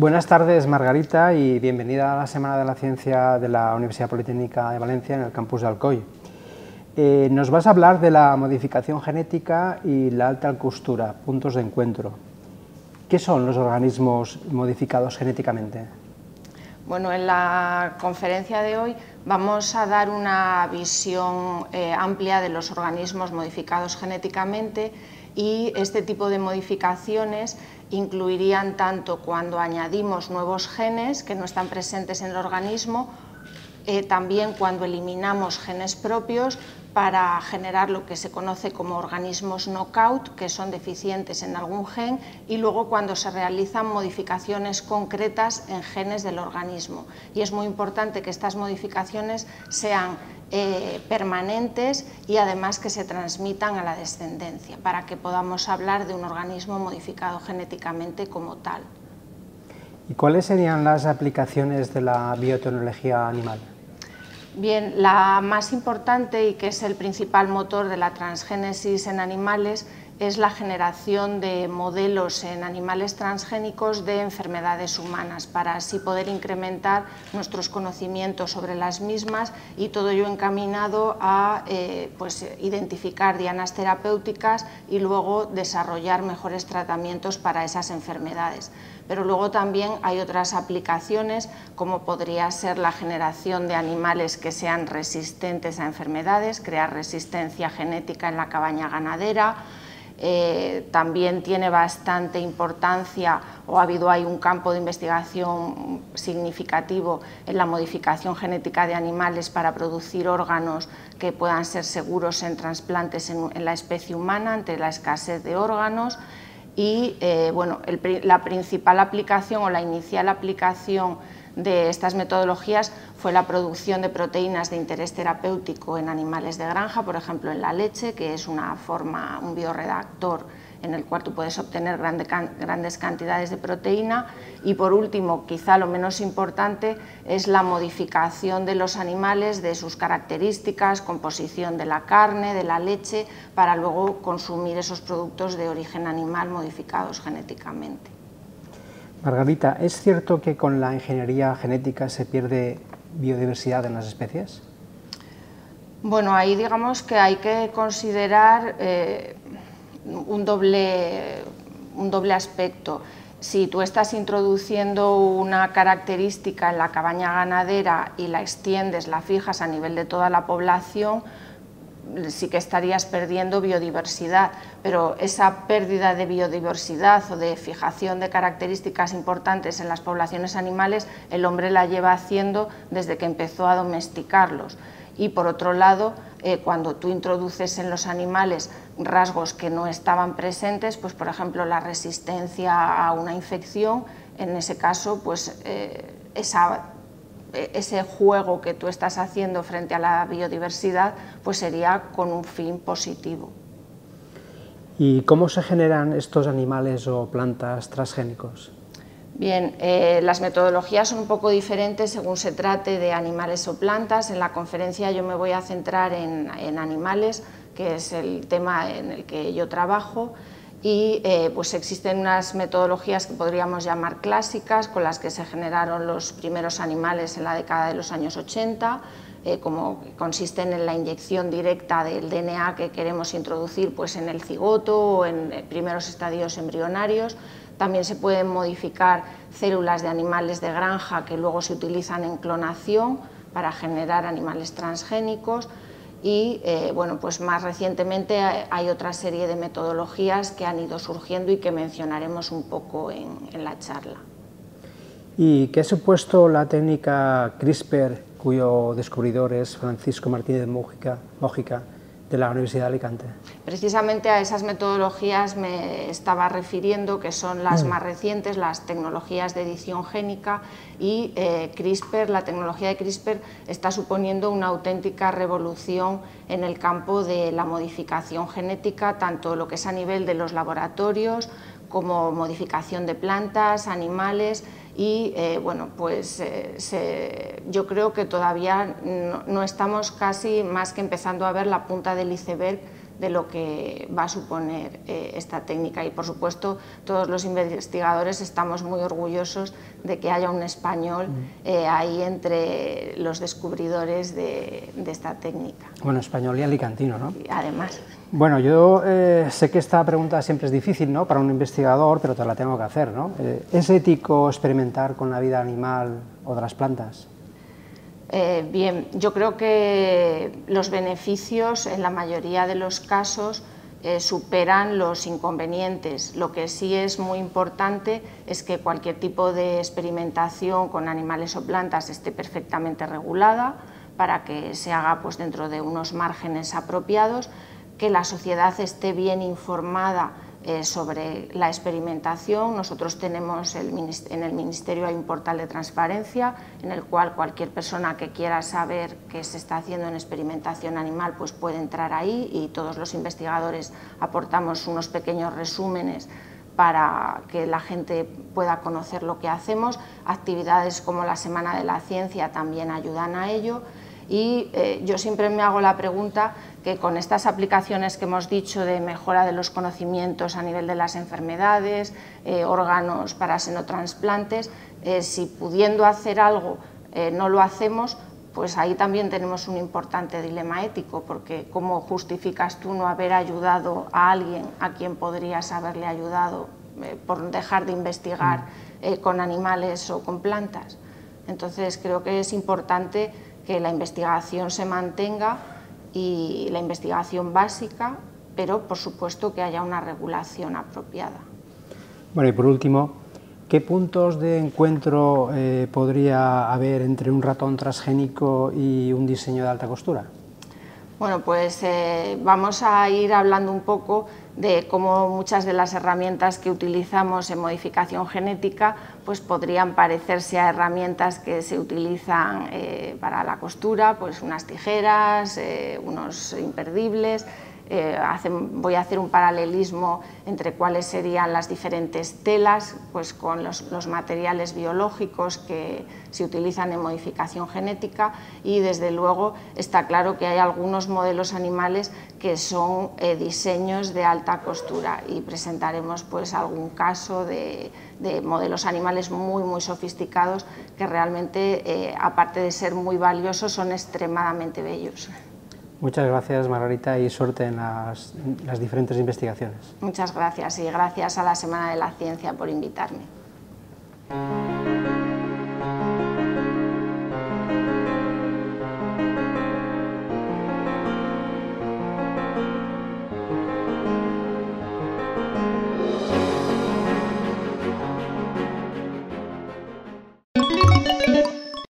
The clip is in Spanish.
Buenas tardes, Margarita, y bienvenida a la Semana de la Ciencia de la Universidad Politécnica de Valencia en el campus de Alcoy. Eh, nos vas a hablar de la modificación genética y la alta costura, puntos de encuentro. ¿Qué son los organismos modificados genéticamente? Bueno, en la conferencia de hoy vamos a dar una visión eh, amplia de los organismos modificados genéticamente y este tipo de modificaciones incluirían tanto cuando añadimos nuevos genes que no están presentes en el organismo, eh, también cuando eliminamos genes propios para generar lo que se conoce como organismos knockout, que son deficientes en algún gen, y luego cuando se realizan modificaciones concretas en genes del organismo. Y es muy importante que estas modificaciones sean eh, permanentes y además que se transmitan a la descendencia, para que podamos hablar de un organismo modificado genéticamente como tal. ¿Y cuáles serían las aplicaciones de la biotecnología animal? Bien, la más importante y que es el principal motor de la transgénesis en animales es la generación de modelos en animales transgénicos de enfermedades humanas para así poder incrementar nuestros conocimientos sobre las mismas y todo ello encaminado a eh, pues, identificar dianas terapéuticas y luego desarrollar mejores tratamientos para esas enfermedades. Pero luego también hay otras aplicaciones como podría ser la generación de animales que sean resistentes a enfermedades, crear resistencia genética en la cabaña ganadera, eh, también tiene bastante importancia o ha habido ahí un campo de investigación significativo en la modificación genética de animales para producir órganos que puedan ser seguros en trasplantes en, la especie humana ante la escasez de órganos. Y eh, bueno, la principal aplicación o la inicial aplicación de estas metodologías fue la producción de proteínas de interés terapéutico en animales de granja, por ejemplo en la leche, que es una forma, un bioredactor en el cual tú puedes obtener grandes cantidades de proteína. Y por último, quizá lo menos importante, es la modificación de los animales, de sus características, composición de la carne, de la leche, para luego consumir esos productos de origen animal modificados genéticamente. Margarita, ¿es cierto que con la ingeniería genética se pierde biodiversidad en las especies? Bueno, ahí digamos que hay que considerar eh, un, doble, un doble aspecto. Si tú estás introduciendo una característica en la cabaña ganadera y la extiendes, la fijas a nivel de toda la población, sí que estarías perdiendo biodiversidad, pero esa pérdida de biodiversidad o de fijación de características importantes en las poblaciones animales, el hombre la lleva haciendo desde que empezó a domesticarlos. Y por otro lado, eh, cuando tú introduces en los animales rasgos que no estaban presentes, pues por ejemplo la resistencia a una infección, en ese caso, pues eh, esa ese juego que tú estás haciendo frente a la biodiversidad, pues sería con un fin positivo. ¿Y cómo se generan estos animales o plantas transgénicos? Bien, eh, las metodologías son un poco diferentes según se trate de animales o plantas. En la conferencia yo me voy a centrar en animales, que es el tema en el que yo trabajo y eh, pues existen unas metodologías que podríamos llamar clásicas con las que se generaron los primeros animales en la década de los años 80, eh, como consisten en la inyección directa del DNA que queremos introducir pues, en el cigoto o en eh, primeros estadios embrionarios. También se pueden modificar células de animales de granja que luego se utilizan en clonación para generar animales transgénicos y eh, bueno, pues más recientemente hay otra serie de metodologías que han ido surgiendo y que mencionaremos un poco en, la charla. ¿Y qué ha supuesto la técnica CRISPR, cuyo descubridor es Francisco Martínez Mójica, de la Universidad de Alicante. Precisamente a esas metodologías me estaba refiriendo, que son las mm. más recientes, las tecnologías de edición génica y eh, CRISPR, la tecnología de CRISPR está suponiendo una auténtica revolución en el campo de la modificación genética, tanto lo que es a nivel de los laboratorios como modificación de plantas, animales, y eh, bueno, pues eh, yo creo que todavía no, estamos casi más que empezando a ver la punta del iceberg de lo que va a suponer eh, esta técnica y por supuesto todos los investigadores estamos muy orgullosos de que haya un español eh, ahí entre los descubridores de, esta técnica. Bueno, español y alicantino, ¿no? además. Bueno, yo eh, sé que esta pregunta siempre es difícil ¿no? para un investigador, pero te la tengo que hacer. ¿no? ¿Es ético experimentar con la vida animal o de las plantas? Eh, bien, yo creo que los beneficios en la mayoría de los casos eh, superan los inconvenientes. Lo que sí es muy importante es que cualquier tipo de experimentación con animales o plantas esté perfectamente regulada para que se haga pues, dentro de unos márgenes apropiados, que la sociedad esté bien informada eh, sobre la experimentación. Nosotros tenemos en el Ministerio hay un portal de transparencia en el cual cualquier persona que quiera saber qué se está haciendo en experimentación animal pues puede entrar ahí y todos los investigadores aportamos unos pequeños resúmenes para que la gente pueda conocer lo que hacemos. Actividades como la Semana de la Ciencia también ayudan a ello y eh, yo siempre me hago la pregunta que con estas aplicaciones que hemos dicho de mejora de los conocimientos a nivel de las enfermedades, eh, órganos para senotransplantes, eh, si pudiendo hacer algo no lo hacemos, pues ahí también tenemos un importante dilema ético, porque ¿cómo justificas tú no haber ayudado a alguien a quien podrías haberle ayudado por dejar de investigar mm. con animales o con plantas? Entonces creo que es importante que la investigación se mantenga y la investigación básica, pero por supuesto que haya una regulación apropiada. Bueno, y por último, ¿qué puntos de encuentro eh, podría haber entre un ratón transgénico y un diseño de alta costura? Bueno, pues eh, vamos a ir hablando un poco de cómo muchas de las herramientas que utilizamos en modificación genética pues podrían parecerse a herramientas que se utilizan eh, para la costura, pues unas tijeras, eh, unos imperdibles, eh, voy a hacer un paralelismo entre cuáles serían las diferentes telas pues con los, materiales biológicos que se utilizan en modificación genética y desde luego está claro que hay algunos modelos animales que son eh, diseños de alta costura y presentaremos pues algún caso de, modelos animales muy muy sofisticados que realmente eh, aparte de ser muy valiosos son extremadamente bellos. Muchas gracias, Margarita, y suerte en las, diferentes investigaciones. Muchas gracias y gracias a la Semana de la Ciencia por invitarme.